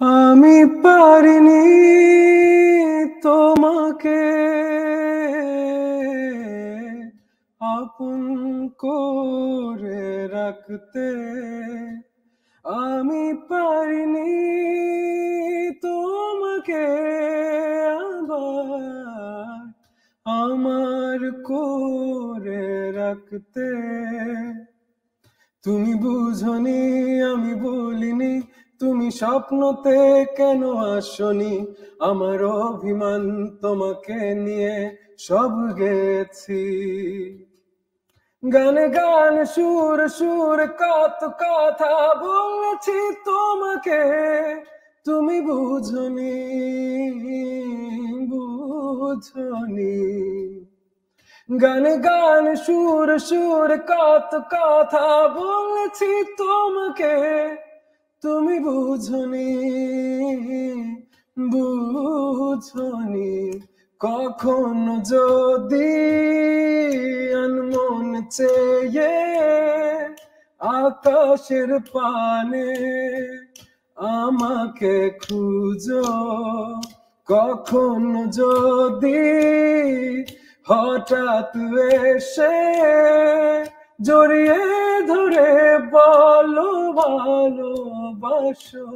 আমি পারিনি তোমাকে। আপন করে রাখতে আমি পারিনি তোমাকে আবার। আমার করে রাখতে। তুমি বুঝনি, আমি বলিনি তুমি স্বপ্নতে কেন আসনি? আমার অভিমান তোমাকে নিয়ে সব গেছি। গান গান, সুর সুর, কত কথা বলেছি তোমাকে, তুমি বুঝনি বুঝনি। গানে, গান, সুর সুর, কত কথা বলেছি তোমাকে তুমি বুঝনি বুঝনি কখন যদি আনমন চেয়ে আকাশের পানে আমাকে খুঁজো, কখন যদি হঠাৎ এসে জড়িয়ে ধরে বলো ভালোবাসো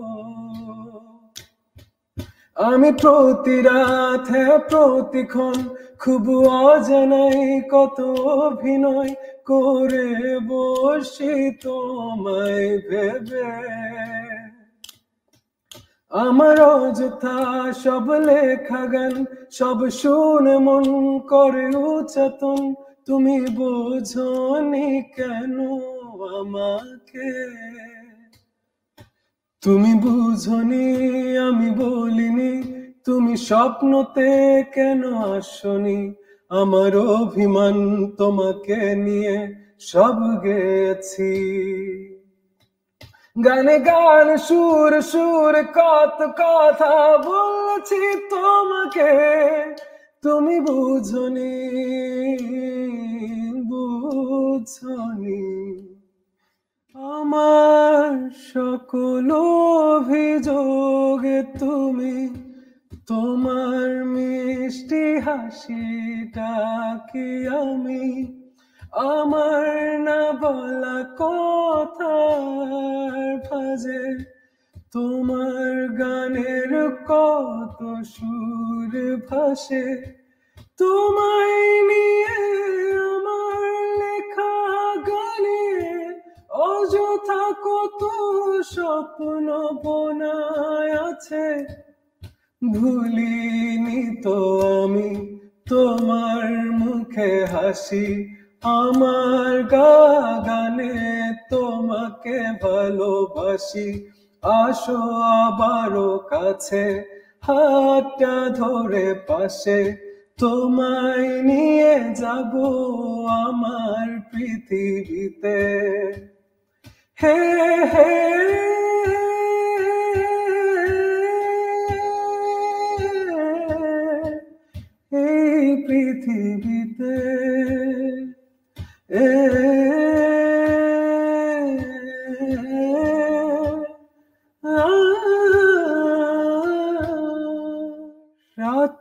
আমি প্রতি রাত, প্রতিক্ষণ খুব অজানাই কত অভিনয় করে বসি তোমায় ভেবে। আমার অযথা সব লেখা গান, সব শুনে মন করে উচাতন তুমি বোঝনি কেন আমাকে? তুমি বুঝনি, আমি বলিনি, তুমি স্বপ্নতে কেন আসনি? আমার অভিমান তোমাকে নিয়ে সব গেছি গানে গান, সুর সুর, কত কথা বলছি তোমাকে। তুমি বুঝনি বুঝনি। আমার সকল অভিযোগ তুমি তোমার মিষ্টি হাসিটা কি আমি? আমার না বলা কথার ভাজে তোমার গানের কত সুর ভাসে, তোমায় নিয়ে আমার লেখা গানে অযথা কত স্বপ্ন বোনায় আছে। ভুলিনি তো আমি তোমার মুখে হাসি, আমার গা গানে তোমাকে ভালোবাসি। আসো আবারও কাছে, হাতটা ধরে পাশে। তোমায় নিয়ে যাব আমার পৃথিবীতে। হে হে, এই পৃথিবীতে। এ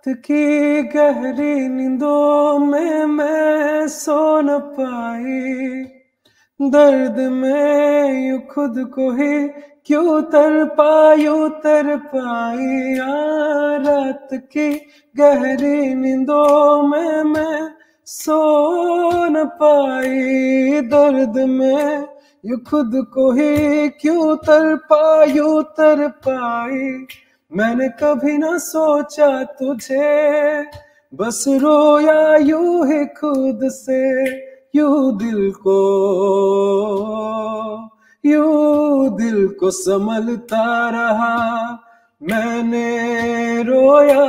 की गहरी नींदों में मैं सो न पाई। दर्द में यू खुद को ही क्यों तर पायू, तर पाई। रात की गहरी नींदों में मैं सो न पाई। दर्द में यू खुद को ही क्यों तर पायू, तर पाई। मैंने कभी ना सोचा तुझे, बस रोया यू ही खुद से, यू दिल को, यू दिल को संभलता रहा। मैंने रोया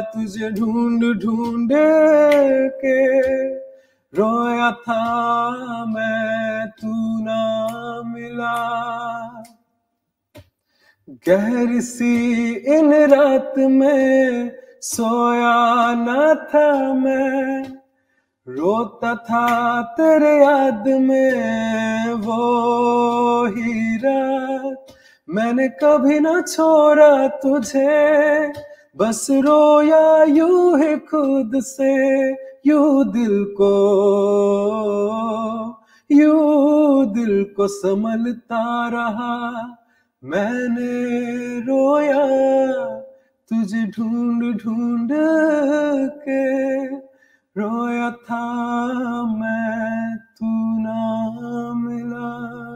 तुझे ढूंढ ढूंढ के, रोया था मैं, तू ना मिला। गहरी सी इन रात में सोया न था मैं। रोता था तेरे याद में वो ही रात। मैंने कभी ना छोड़ा तुझे, बस रोया यू ही खुद से, यू दिल को, यू दिल को संभलता रहा। मैंने रोया तुझे ढूंढ ढूंढ के। रोया था मैं तू ना मिला।